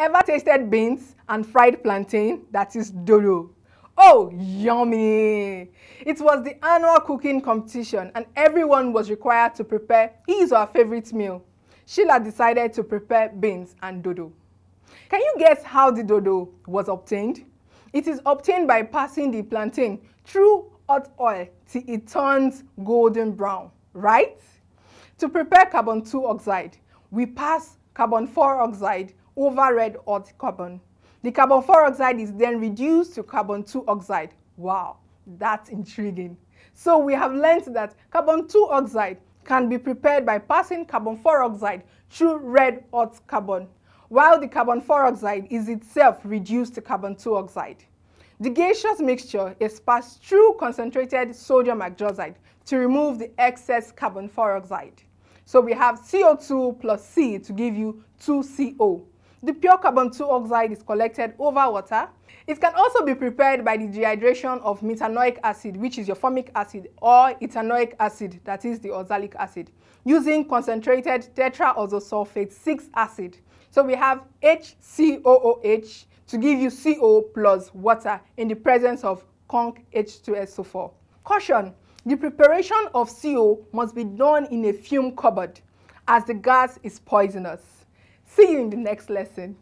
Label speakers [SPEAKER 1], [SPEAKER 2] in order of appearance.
[SPEAKER 1] Ever tasted beans and fried plantain? That is dodo. Oh, yummy! It was the annual cooking competition and everyone was required to prepare his or her favorite meal. Sheila decided to prepare beans and dodo. Can you guess how the dodo was obtained? It is obtained by passing the plantain through hot oil till it turns golden brown, right? To prepare carbon 2 oxide, we pass carbon 4 oxide over red hot carbon. The carbon 4 oxide is then reduced to carbon 2 oxide. Wow, that's intriguing. So we have learned that carbon 2 oxide can be prepared by passing carbon 4 oxide through red hot carbon, while the carbon 4 oxide is itself reduced to carbon 2 oxide. The gaseous mixture is passed through concentrated sodium hydroxide to remove the excess carbon 4 oxide. So we have CO2 plus C to give you 2CO. The pure carbon 2 oxide is collected over water. It can also be prepared by the dehydration of methanoic acid, which is your formic acid, or ethanedioic acid, that is the oxalic acid, using concentrated tetraoxosulfate 6 acid. So we have HCOOH to give you CO plus water in the presence of conc H2SO4. Caution, the preparation of CO must be done in a fume cupboard as the gas is poisonous. See you in the next lesson.